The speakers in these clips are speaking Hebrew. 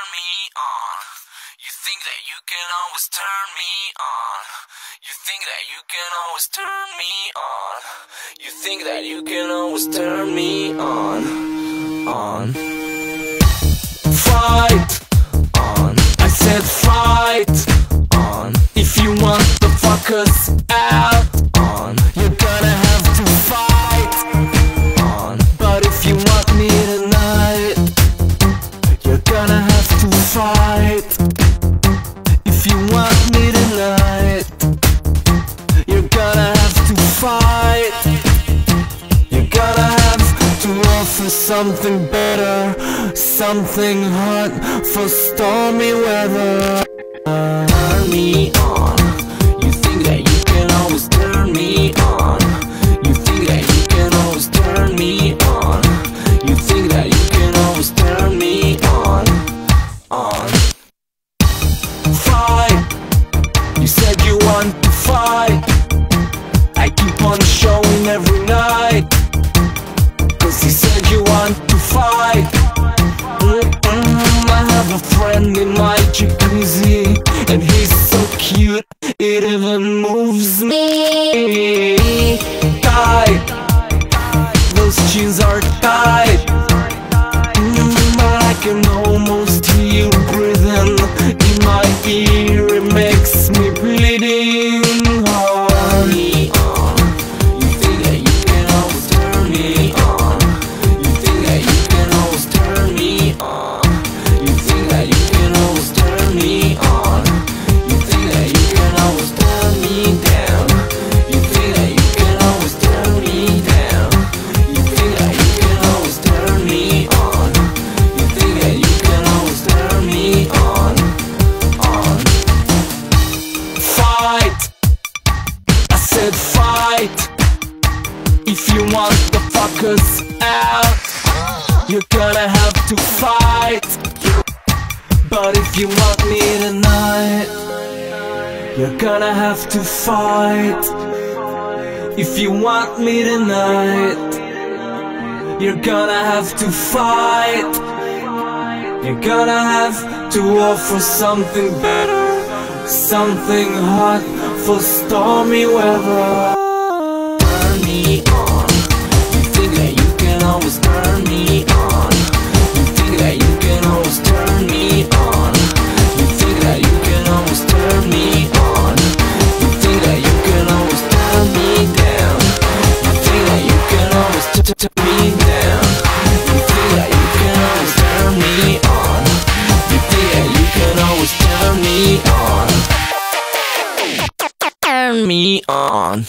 turn me on. You think that you can always turn me on. You think that you can always turn me on. You think that you can always turn me on. On. Fight on. I said fight. something hot for stormy weather. Turn me on. You think that you can always turn me on. You think that you can always turn me on. You think that you can always turn me on. On. Fight. You said you want to fight. I keep on showing every night. Cause you said you want to fight have a friend in my jacuzzi And he's so cute, it even moves If you want me tonight You're gonna have to fight. You're gonna have to offer something better Something hot for stormy weather. on.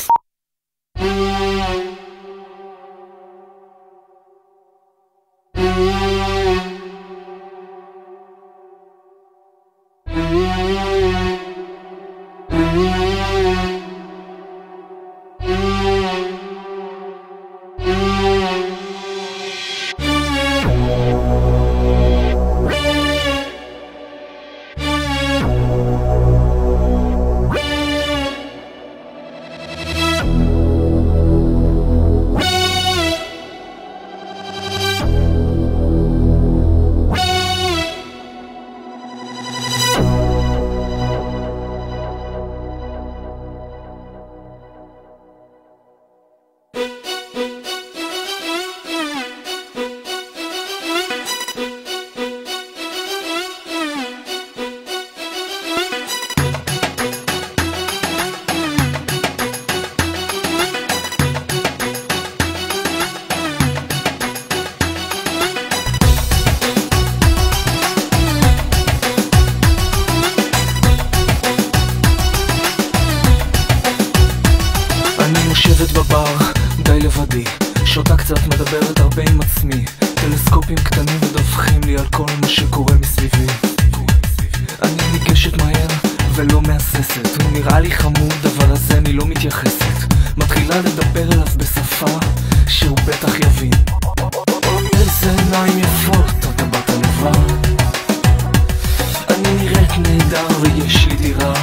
נהדר ויש לי דירה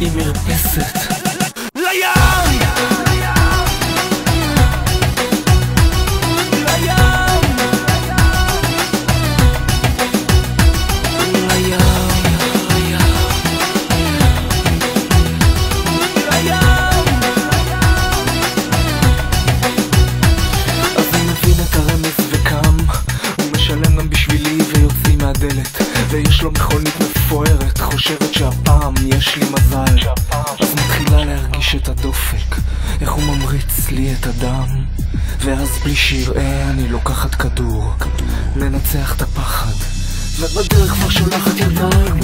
עם מרפסת. בלי שיראה אני לוקחת כדור. לנצח את הפחד. ובדרך כבר שולחת ידיים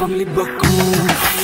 לא חם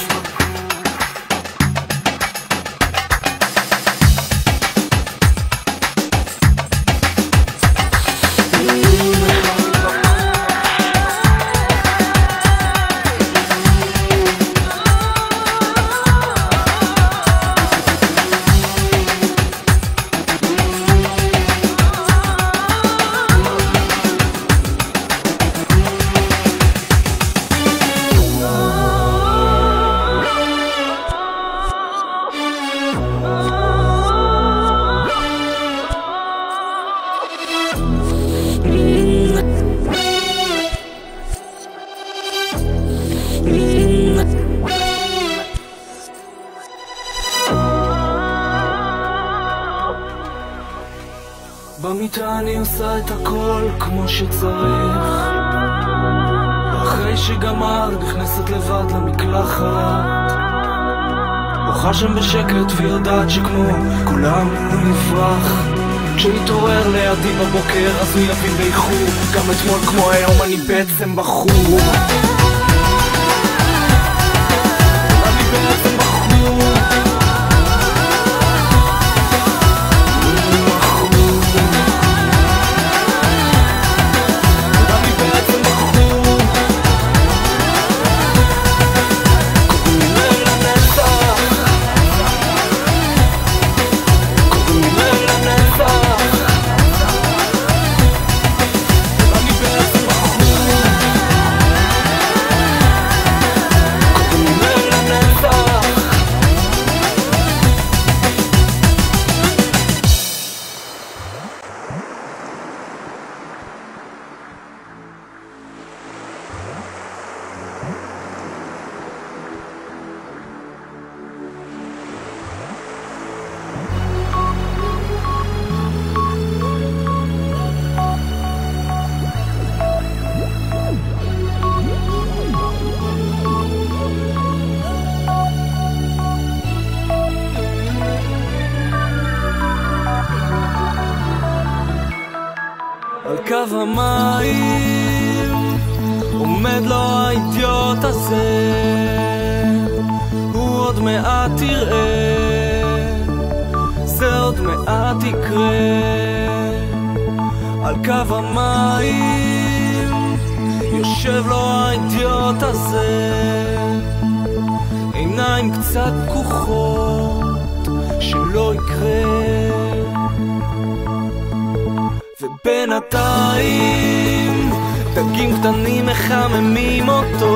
בבוקר אז הוא יבין באיחור. גם אתמול כמו היום אני בעצם בחור קו המים עומד לו האידיוט הזה הוא עוד מעט יראה זה עוד מעט יקרה. על קו המים יושב לו האידיוט הזה עיניים קצת פקוחות שלא יקרה ובינתיים דגים קטנים מחממים אותו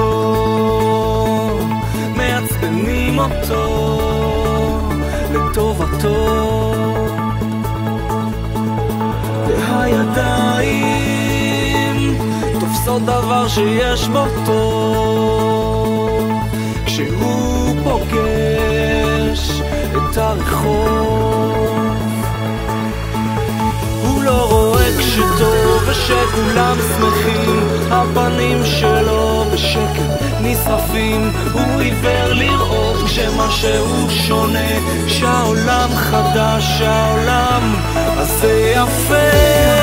מעצבנים אותו לטובתו. והידיים תופסות דבר שיש בו טוב כשהוא פוגש את הרחוב. הוא לא רואה כשטוב ושכולם שמחים. הפנים שלו בשקט נשרפים. הוא עיוור לראות כשמשהו שונה. שהעולם חדש שהעולם הזה יפה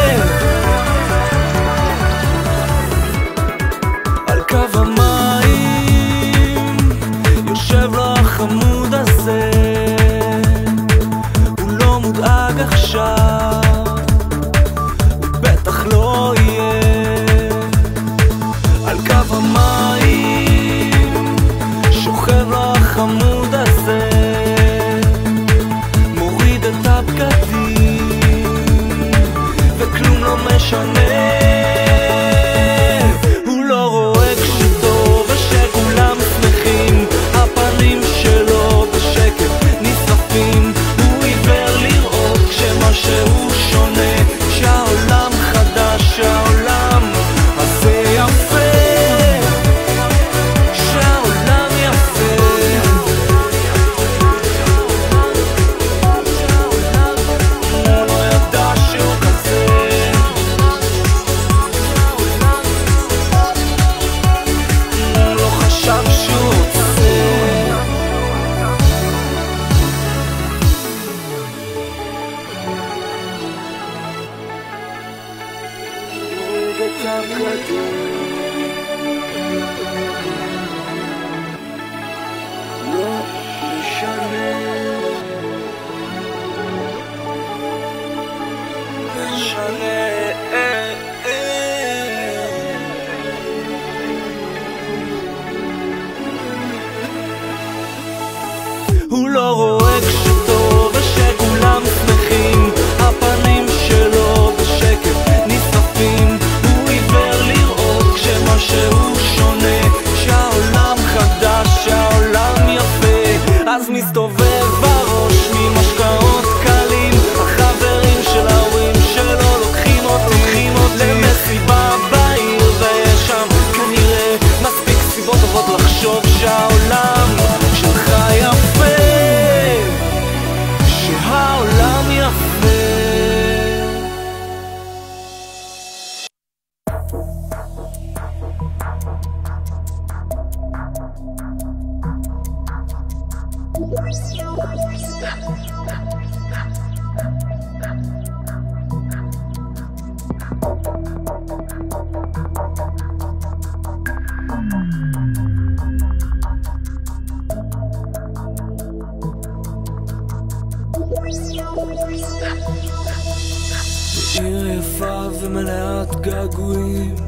עיר יפה ומלאת געגועים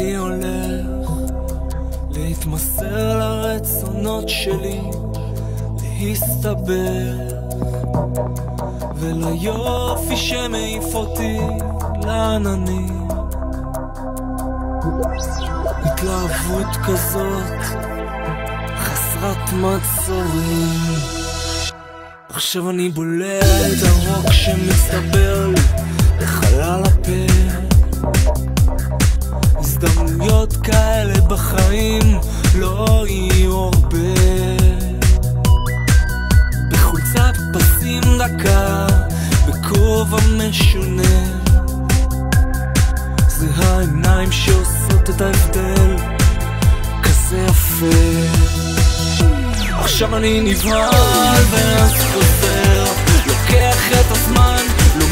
אני הולך להתמסר לרצונות שלי להסתבר וליופי שמעיף אותי לעננים. התלהבות כזאת חסרת מצורים עכשיו אני בולע את הרוק שמסתבר לי הזדמנויות כאלה בחיים לא יהיו הרבה. בחולצת פסים דקה, בכובע משונה. זה העיניים שעושות את ההבדל כזה יפה. עכשיו אני נבהל ואז חוזר לוקח את הזמן, לא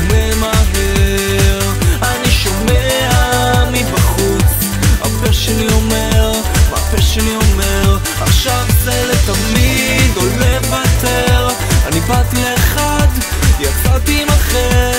שלי אומר עכשיו זה לתמיד או לוותר. אני באתי לאחד, יצאתי עם אחר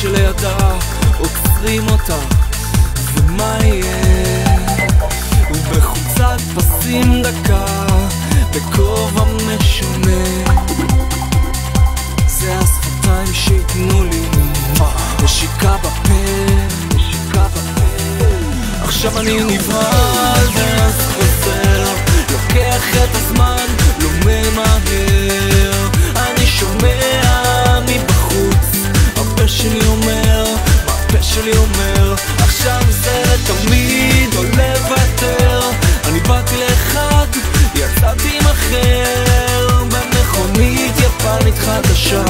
שלידה עוצרים אותה. ומה יהיה? ובחולצת פסים דקה בכובע משונה. זה השפתיים שייתנו לי נשיקה בפה עכשיו אני נבהל ואז חוזר. לוקח את הזמן, לא ממהר אני הפה שלי אומר, הפה שלי אומר? עכשיו זה לתמיד או לוותר. אני באתי לאחד, יצאתי עם אחר. במכונית יפנית חדשה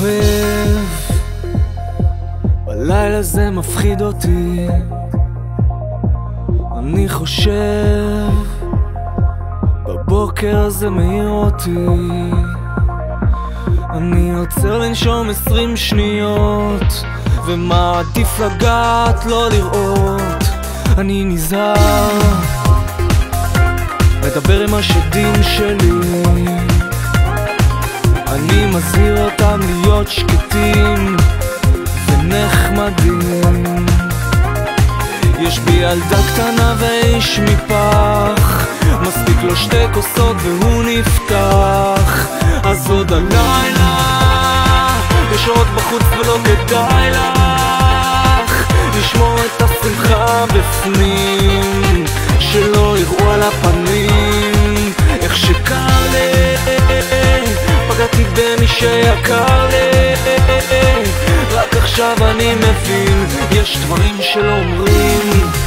אוהב. בלילה זה מפחיד אותי. אני חושב בבוקר זה מאיר אותי. אני עוצר לנשום עשרים שניות ומעדיף לגעת לא לראות? אני נזהר. מדבר עם השדים שלי. אני מזהיר אותם להיות שקטים ונחמדים. יש בי ילדה קטנה ואיש מפח מספיק לו שתי כוסות והוא נפתח. אז עוד הלילה יש עוד בחוץ ולא כדאי לך לשמור את השמחה בפנים שלא יראו על הפנים איך שקר לי פגעתי במי שיקר לי. רק עכשיו אני מבין יש דברים שלא אומרים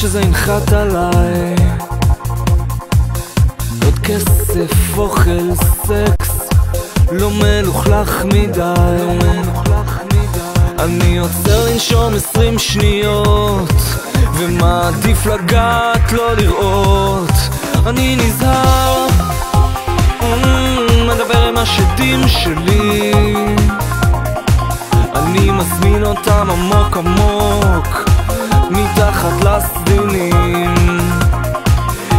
שזה ינחת עליי. עוד כסף, אוכל, סקס, לא מלוכלך מדי. אני עוצר לנשום עשרים שניות ומעדיף לגעת, לא לראות. אני נזהר, אמ, מדבר עם השדים שלי. אני מזמין אותם עמוק עמוק מתחת לסדינים.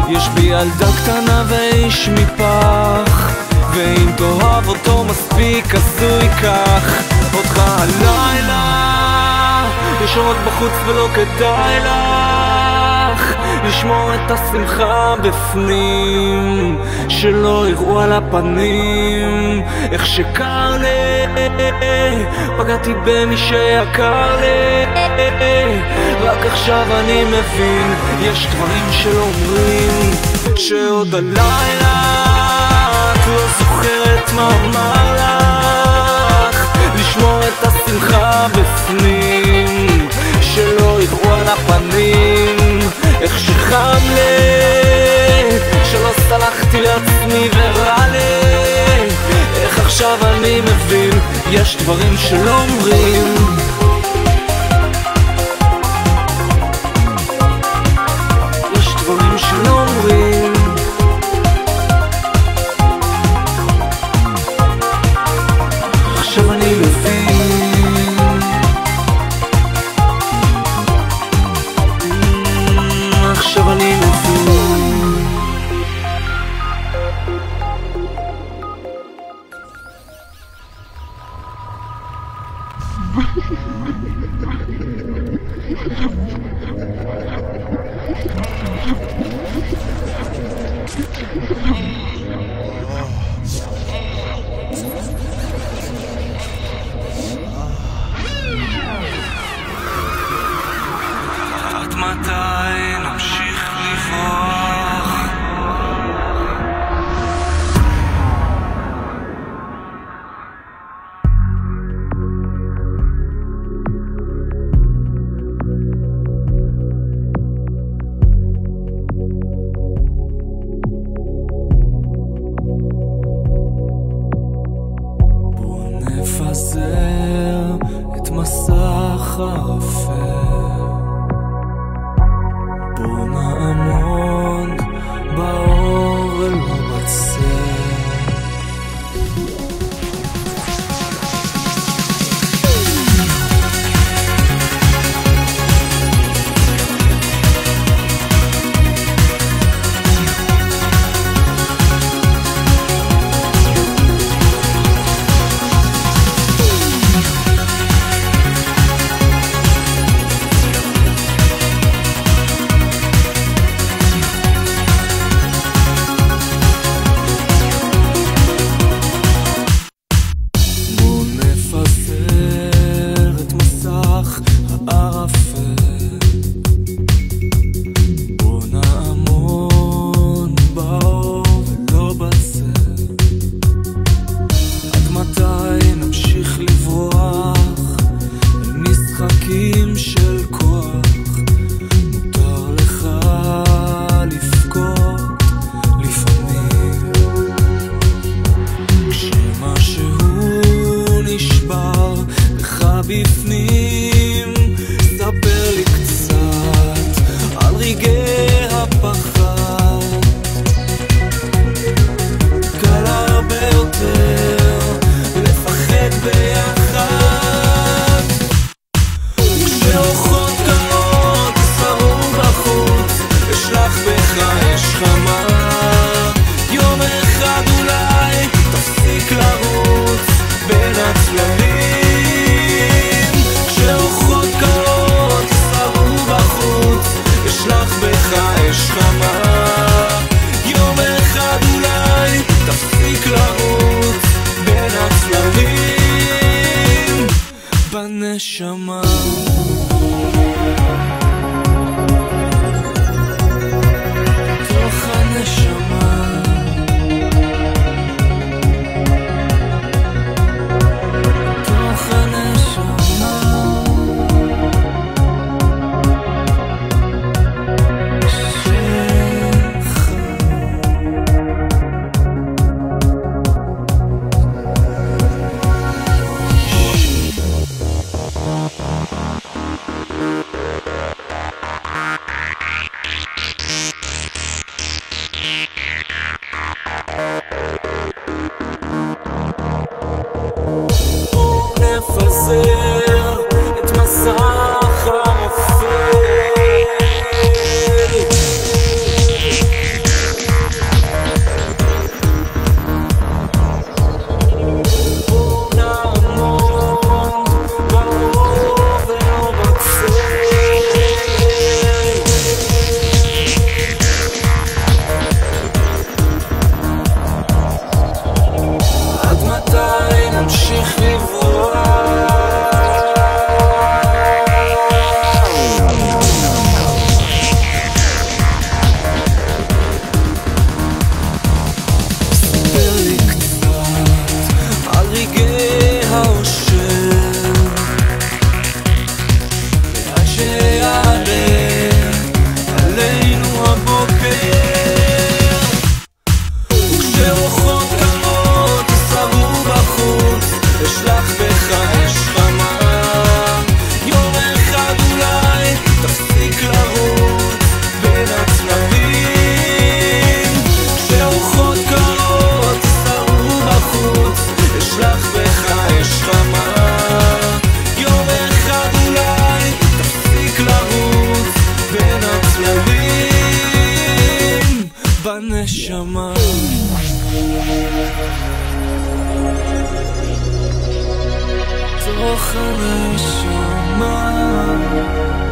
יש בי ילדה קטנה ואיש מפח ואם תאהב אותו מספיק אז הוא ייקח אותך הלילה. יש עוד בחוץ ולא כדאי לך לשמור את השמחה בפנים שלא יראו על הפנים. איך שקר לי פגעתי במי שיקר לי רק עכשיו אני מבין יש דברים שלא אומרים שעוד הלילה את לא זוכרת מה אמר לך. לשמור את השמחה בפנים שלא יראו איך שחם לי שלא סלחתי לעצמי ורע לי איך עכשיו אני מבין יש דברים שלא אומרים 我和你什么？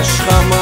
יש חמה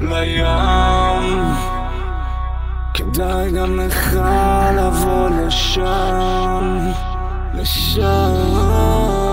לים. כדאי גם לך לבוא לשם לשם.